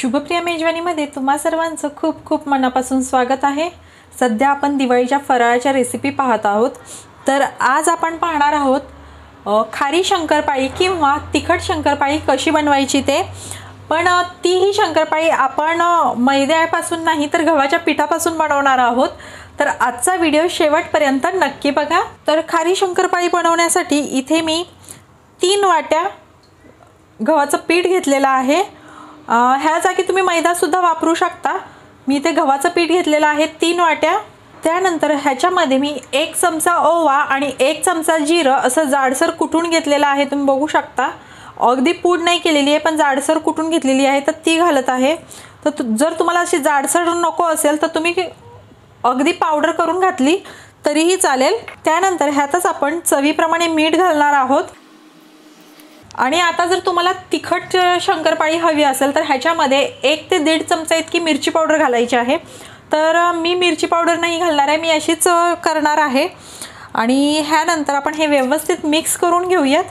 शुभप्रिया मेजवानीमध्ये तुम्हा सर्वांचं खूप खूप मनापासून स्वागत आहे. सध्या आपण दिवाळीच्या फराळाच्या रेसिपी पाहत आहोत. तर आज आपण पाहणार आहोत खारी शंकरपाळी किंवा तिखट शंकरपाळी कशी बनवायची ते. पण ती ही शंकरपाळी आपण मैद्यापासून नाही तर गव्हाच्या पिठापासून बनवणार आहोत. तर आजचा व्हिडिओ शेवटपर्यंत नक्की बघा. तर खारी शंकरपाळी बनवण्यासाठी इथे मी तीन वाट्या गव्हाचं पीठ घेतलेलं आहे. ह्या जागी तुम्ही मैदासुद्धा वापरू शकता. मी इथे गव्हाचं पीठ घेतलेलं आहे तीन वाट्या. त्यानंतर ह्याच्यामध्ये मी एक चमचा ओवा आणि एक चमचा जिरं असं जाडसर कुटून घेतलेलं आहे तुम्ही बघू शकता. अगदी पूड नाही केलेली आहे पण जाडसर कुटून घेतलेली आहे तर ती घालत आहे. तर तु- जर तुम्हाला अशी जाडसर नको असेल तर तुम्ही अगदी पावडर करून घातली तरीही चालेल. त्यानंतर ह्यातच आपण चवीप्रमाणे मीठ घालणार आहोत. आणि आता जर तुम्हाला तिखट शंकरपाळी हवी असेल तर ह्याच्यामध्ये एक ते दीड चमचा इतकी मिरची पावडर घालायची आहे. तर मी मिरची पावडर नाही घालणार आहे मी अशीच करणार आहे. आणि ह्यानंतर आपण हे व्यवस्थित मिक्स करून घेऊयात.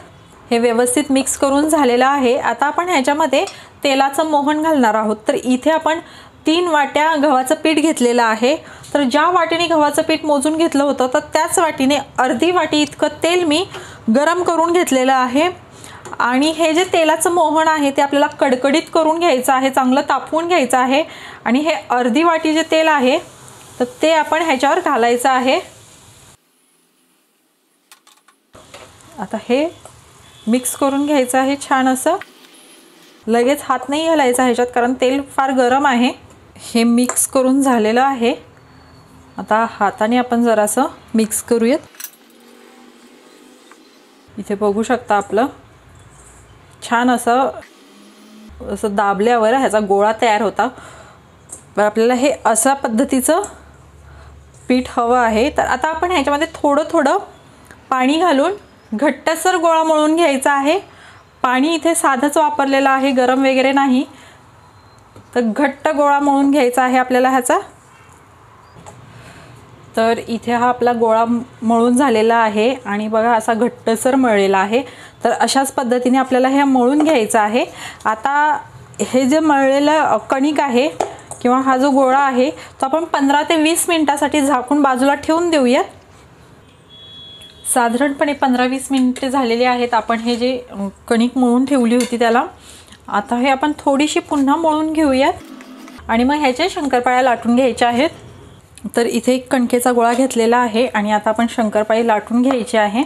हे व्यवस्थित मिक्स करून झालेलं आहे. आता आपण ह्याच्यामध्ये तेलाचं मोहन घालणार आहोत. तर इथे आपण तीन वाट्या गव्हाचं पीठ घेतलेलं आहे. तर ज्या वाटीने गव्हाचं पीठ मोजून घेतलं होतं तर त्याच वाटीने अर्धी वाटी इतकं तेल मी गरम करून घेतलेलं आहे. आणि हे जे तेलाचं मोहन आहे ते आपल्याला कडकडीत करून घ्यायचं आहे चांगलं तापवून घ्यायचं आहे आणि हे अर्धी वाटी जे तेल आहे तर ते आपण ह्याच्यावर घालायचं आहे. आता हे मिक्स करून घ्यायचं आहे छान असं. लगेच हात नाही घालायचा ह्याच्यात कारण तेल फार गरम आहे. हे मिक्स करून झालेलं आहे. आता हाताने आपण जरासं मिक्स करूयात. इथे बघू शकता आपलं. छान असं असं दाबल्यावर ह्याचा गोळा तयार होता. तर आपल्याला हे अशा पद्धतीचं पीठ हवं आहे. तर आता आपण ह्याच्यामध्ये थोडं थोडं पाणी घालून घट्टसर गोळा मळून घ्यायचा आहे. पाणी इथे साधंच वापरलेलं आहे गरम वगैरे नाही. तर घट्ट गोळा मळून घ्यायचा आहे आपल्याला ह्याचा. तर इथे हा आपला गोळा मळून झालेला आहे आणि बघा असा घट्टसर मळलेला आहे. तर अशाच पद्धतीने आपल्याला हे मळून घ्यायचं आहे. आता हे जे मळलेलं कणिक आहे किंवा हा जो गोळा आहे तो आपण पंधरा ते वीस मिनटासाठी झाकून बाजूला ठेवून देऊयात. साधारणपणे पंधरा वीस मिनिटे झालेली आहेत आपण हे जे कणिक मळून ठेवली होती त्याला. आता हे आपण थोडीशी पुन्हा मळून घेऊयात. आणि मग ह्याच्या शंकरपाळ्या लाटून घ्यायच्या आहेत. तर इथे एक कणकेचा गोळा घेतलेला आहे आणि आता आपण शंकरपाळी लाटून घ्यायची आहे.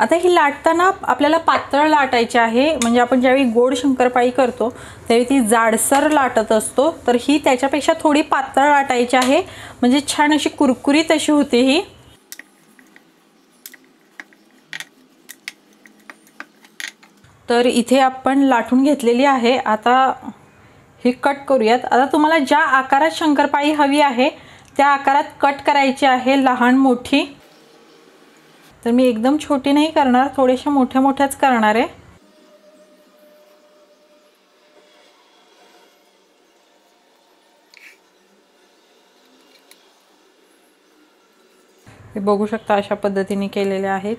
आता ही लाटताना आपल्याला पातळ लाटायची आहे. म्हणजे आपण ज्यावेळी गोड शंकरपाळी करतो त्यावेळी ती जाडसर लाटत असतो. तर ही त्याच्यापेक्षा थोडी पातळ लाटायची आहे. म्हणजे छान अशी कुरकुरीत अशी होते ही. तर इथे आपण लाटून घेतलेली आहे. आता ही कट करूयात. आता तुम्हाला ज्या आकारात शंकरपाळी हवी आहे त्या आकारात कट करायची आहे लहान मोठी. तर मी एकदम छोटी नाही करणार थोड्याशा मोठ्या मोठ्याच करणार आहे. हे बघू शकता अशा पद्धतीने केलेले आहेत.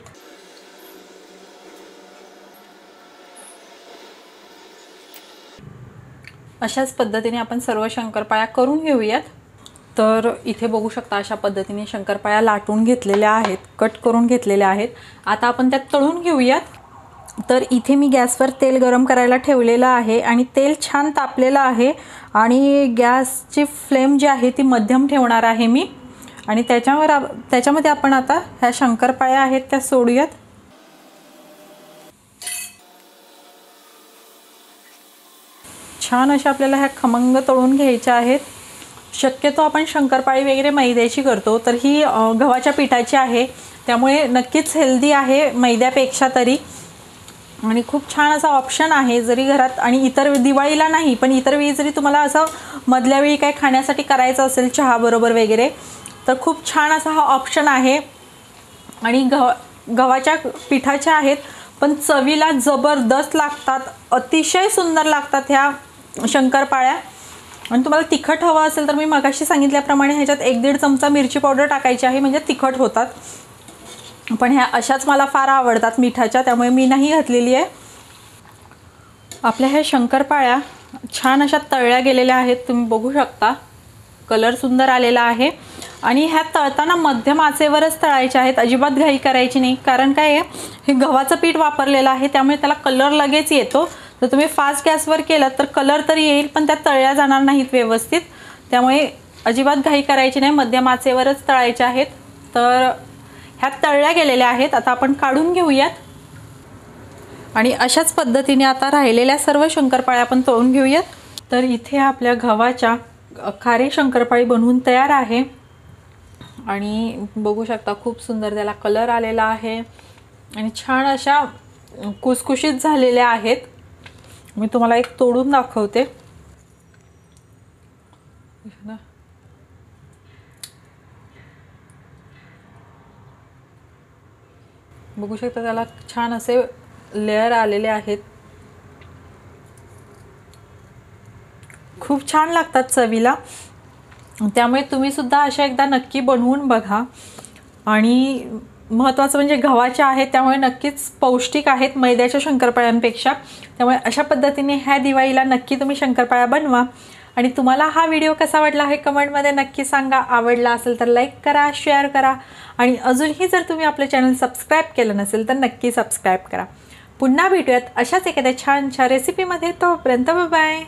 अशाच पद्धतीने आपण सर्व शंकरपाळ्या करून घेऊयात. तर इथे बघू शकता अशा पद्धतीने शंकरपाळ्या लाटून घेतलेल्या आहेत कट करून घेतलेल्या आहेत. आता आपण त्यात तळून घेऊयात. तर इथे मी गॅसवर तेल गरम करायला ठेवलेलं आहे आणि तेल छान तापलेलं आहे आणि गॅसची फ्लेम जी आहे ती मध्यम ठेवणार आहे मी. आणि त्याच्यावर त्याच्यामध्ये आपण आता ह्या शंकरपाळ्या आहेत त्या सोडूयात. छान अशा आपल्याला ह्या खमंग तळून घ्यायच्या आहेत. शक्यतो आपण शंकरपाळी वगैरे मैद्याची करतो तर ही गव्हाच्या पिठाची आहे. त्यामुळे नक्कीच हेल्दी आहे मैद्यापेक्षा तरी. आणि खूप छान असा ऑप्शन आहे जरी घरात आणि इतर दिवाळीला नाही पण इतर वेळी जरी तुम्हाला असं मधल्या वेळी काही खाण्यासाठी करायचं असेल चहाबरोबर वगैरे तर खूप छान असा हा ऑप्शन आहे. आणि गव्हा गव्हाच्या पिठाच्या आहेत पण चवीला जबरदस्त लागतात अतिशय सुंदर लागतात ह्या शंकरपाळ्या. आणि तुम्हाला तिखट हवं असेल तर मी मगाशी सांगितल्याप्रमाणे ह्याच्यात एक दीड चमचा मिरची पावडर टाकायची आहे म्हणजे तिखट होतात. पण ह्या अशाच मला फार आवडतात मिठाच्या त्यामुळे मी नाही घातलेली आहे. आपल्या ह्या शंकरपाळ्या छान अशा तळल्या गेलेल्या आहेत तुम्ही बघू शकता. कलर सुंदर आलेला आहे. आणि ह्या तळताना मध्यम आचेवरच तळायच्या आहेत अजिबात घाई करायची नाही. कारण काय आहे हे गव्हाचं पीठ वापरलेलं आहे त्यामुळे त्याला कलर लगेच येतो. तर तुम्ही फास्ट गॅसवर केलं तर कलर तरी येईल पण त्या तळल्या जाणार नाहीत व्यवस्थित. त्यामुळे अजिबात घाई करायची नाही मध्यम आचेवरच तळायच्या आहेत. तर ह्या तळल्या गेलेल्या आहेत आता आपण काढून घेऊयात. आणि अशाच पद्धतीने आता राहिलेल्या सर्व शंकरपाळ्या आपण तळून घेऊयात. तर इथे आपल्या गव्हाच्या खारी शंकरपाळी बनवून तयार आहे. आणि बघू शकता खूप सुंदर त्याला कलर आलेला आहे. आणि छान अशा कुसकुशीत झालेल्या आहेत. मी तुम्हाला एक तोडून दाखवते. बघू शकता त्याला छान असे लेअर आलेले आहेत. खूप छान लागतात चवीला. त्यामुळे तुम्ही सुद्धा अशा एकदा नक्की बनवून बघा. आणि महत्त्वाचं म्हणजे गव्हाच्या आहेत त्यामुळे नक्कीच पौष्टिक आहेत मैद्याच्या शंकरपाळ्यांपेक्षा. त्यामुळे अशा पद्धतीने ह्या दिवाळीला नक्की तुम्ही शंकरपाळ्या बनवा. आणि तुम्हाला हा व्हिडिओ कसा वाटला हे कमेंटमध्ये नक्की सांगा. आवडला असेल तर लाईक करा शेअर करा. आणि अजूनही जर तुम्ही आपलं चॅनल सबस्क्राईब केलं नसेल तर नक्की सबस्क्राईब करा. पुन्हा भेटूयात अशाच एखाद्या छानशा रेसिपीमध्ये तोपर्यंत बाय